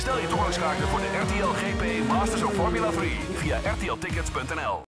Stel je toegangskaarten voor de RTL GP Masters of Formula 3 via rtltickets.nl.